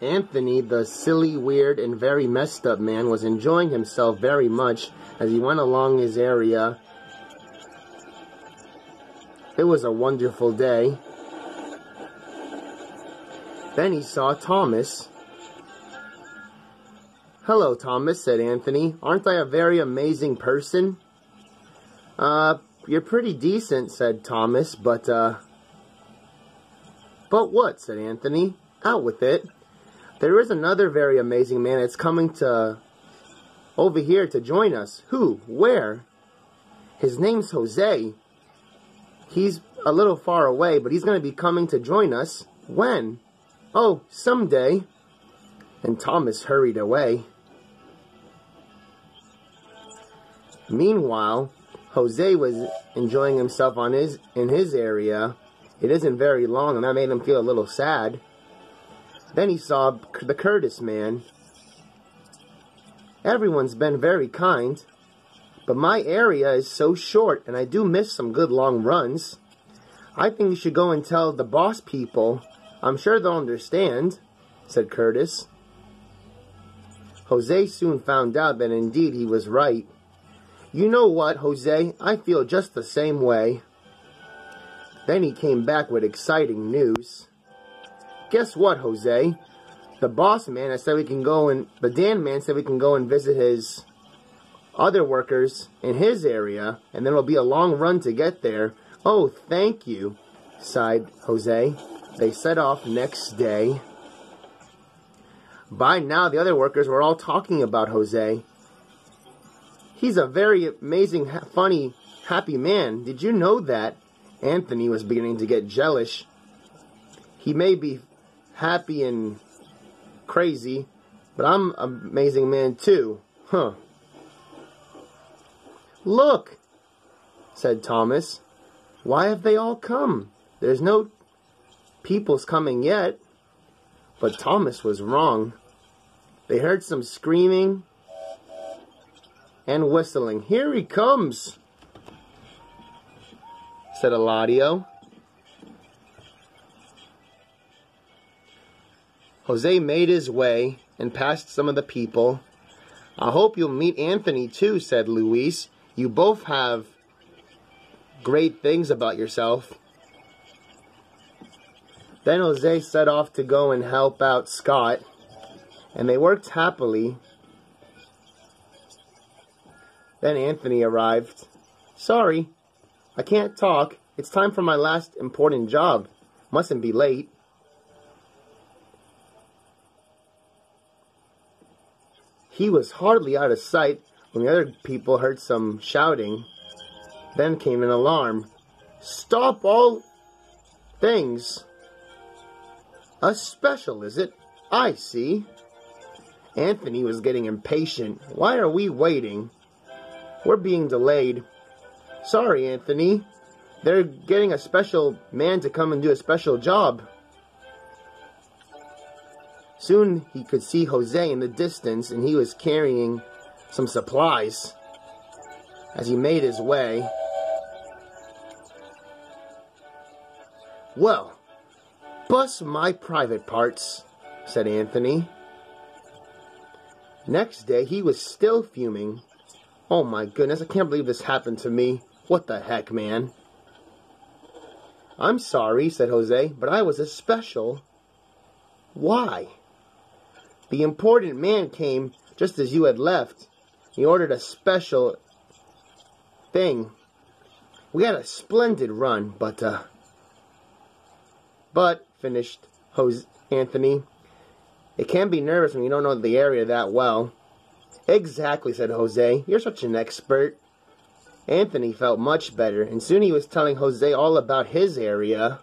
Anthony, the silly, weird, and very messed up man, was enjoying himself very much as he went along his area. It was a wonderful day. Then he saw Thomas. Hello, Thomas, said Anthony. Aren't I a very amazing person? Uh, you're pretty decent, said Thomas, but, uh... But what, said Anthony. Out with it. There is another very amazing man that's coming to... over here to join us. Who? Where? His name's Jose. He's a little far away, but he's going to be coming to join us. When? Oh, someday. And Thomas hurried away. Meanwhile, Jose was enjoying himself on his in his area. It isn't very long, and that made him feel a little sad. Then he saw the Curtis man. Everyone's been very kind, but my area is so short, and I do miss some good long runs. I think you should go and tell the boss people. I'm sure they'll understand, said Curtis. Jose soon found out that indeed he was right. You know what, Jose? I feel just the same way. Then he came back with exciting news. Guess what, Jose? The boss man said we can go and the Dan man said we can go and visit his other workers in his area, and then it'll be a long run to get there. Oh, thank you, sighed Jose. They set off next day. By now, the other workers were all talking about Jose. He's a very amazing, funny, happy man. Did you know that? Anthony was beginning to get jealous. He may be happy and crazy, but I'm an amazing man too. Huh. Look, said Thomas. Why have they all come? There's no peoples coming yet. But Thomas was wrong. They heard some screaming and whistling. Here he comes, said Eladio. Jose made his way and passed some of the people. I hope you'll meet Anthony too, said Luis. You both have great things about yourself. Then Jose set off to go and help out Scott, and they worked happily. Then Anthony arrived. Sorry, I can't talk. It's time for my last important job. Mustn't be late. He was hardly out of sight when the other people heard some shouting. Then came an alarm. Stop all things. A special, is it? I see. Anthony was getting impatient. Why are we waiting? We're being delayed. Sorry, Anthony. They're getting a special man to come and do a special job. Soon he could see Jose in the distance, and he was carrying some supplies. As he made his way, Well, bust my private parts, said Anthony. Next day, he was still fuming. Oh my goodness, I can't believe this happened to me. What the heck, man? I'm sorry, said Jose, but I was a special. Why? The important man came just as you had left. He ordered a special thing. We had a splendid run, but, uh, but, finished Jose Anthony, it can be nervous when you don't know the area that well. Exactly, said Jose. You're such an expert. Anthony felt much better, and soon he was telling Jose all about his area.